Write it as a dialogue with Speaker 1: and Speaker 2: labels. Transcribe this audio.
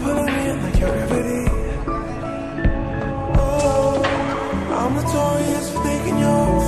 Speaker 1: pulling me in like gravity Oh, I'm notorious for thinking you're